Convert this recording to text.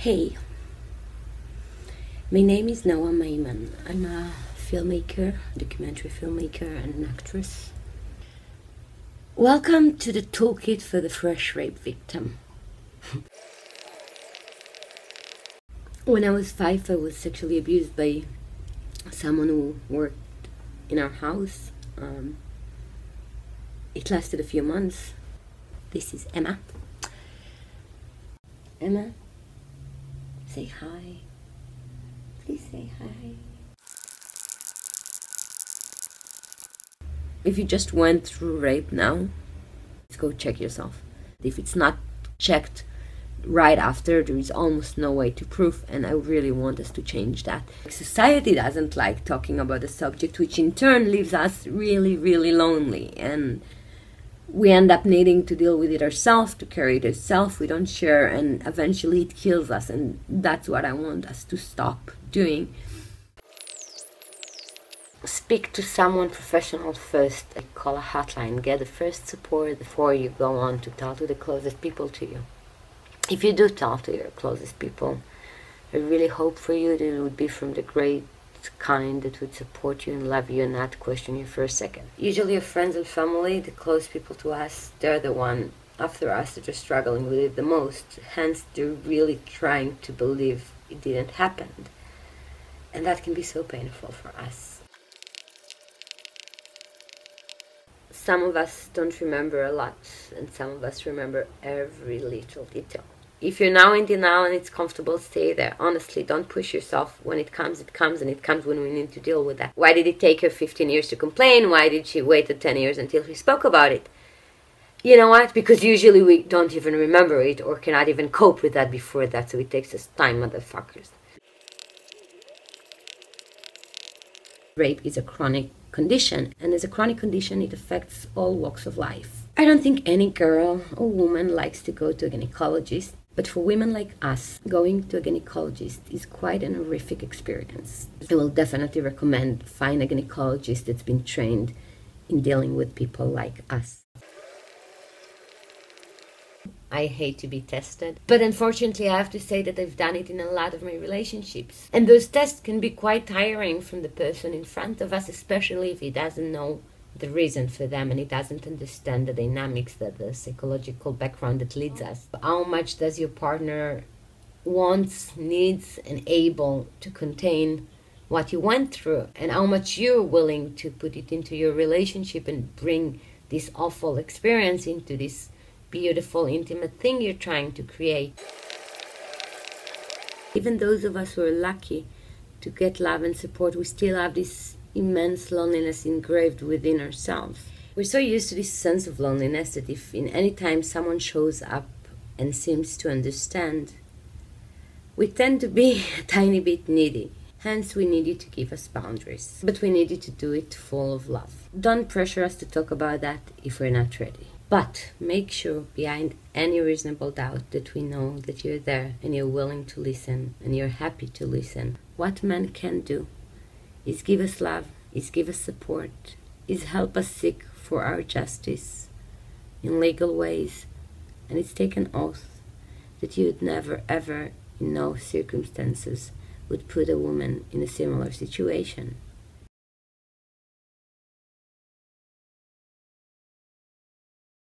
Hey, my name is Noa Maiman. I'm a filmmaker, documentary filmmaker, and an actress. Welcome to the toolkit for the fresh rape victim. when I was five, I was sexually abused by someone who worked in our house. Um, it lasted a few months. This is Emma. Emma, say hi. Please say hi. If you just went through rape now, go check yourself. If it's not checked right after, there is almost no way to prove, and I really want us to change that. Society doesn't like talking about the subject, which in turn leaves us really, really lonely and we end up needing to deal with it ourselves, to carry it ourselves. We don't share, and eventually it kills us. And that's what I want us to stop doing. Speak to someone professional first. Call a hotline. Get the first support before you go on to talk to the closest people to you. If you do talk to your closest people, I really hope for you that it would be from the great kind that would support you and love you and not question you for a second. Usually your friends and family, the close people to us, they're the one after us that are struggling with it the most. Hence they're really trying to believe it didn't happen. And that can be so painful for us. Some of us don't remember a lot, and some of us remember every little detail if you're now in denial and it's comfortable, stay there. Honestly, don't push yourself. When it comes, it comes, and it comes when we need to deal with that. Why did it take her 15 years to complain? Why did she wait 10 years until he spoke about it? You know what? Because usually we don't even remember it or cannot even cope with that before that, so it takes us time, motherfuckers. Rape is a chronic condition, and as a chronic condition, it affects all walks of life. I don't think any girl or woman likes to go to a gynecologist but for women like us, going to a gynecologist is quite an horrific experience. I will definitely recommend find a gynecologist that's been trained in dealing with people like us. I hate to be tested, but unfortunately, I have to say that I've done it in a lot of my relationships. And those tests can be quite tiring from the person in front of us, especially if he doesn't know the reason for them and it doesn't understand the dynamics that the psychological background that leads us. How much does your partner wants needs and able to contain what you went through? And how much you're willing to put it into your relationship and bring this awful experience into this beautiful intimate thing you're trying to create? Even those of us who are lucky to get love and support we still have this immense loneliness engraved within ourselves. We're so used to this sense of loneliness that if in any time someone shows up and seems to understand, we tend to be a tiny bit needy. Hence, we need you to give us boundaries, but we need you to do it full of love. Don't pressure us to talk about that if we're not ready. But make sure, behind any reasonable doubt, that we know that you're there and you're willing to listen and you're happy to listen. What men can do is give us love, is give us support, is help us seek for our justice in legal ways, and it's take an oath that you would never ever, in no circumstances, would put a woman in a similar situation.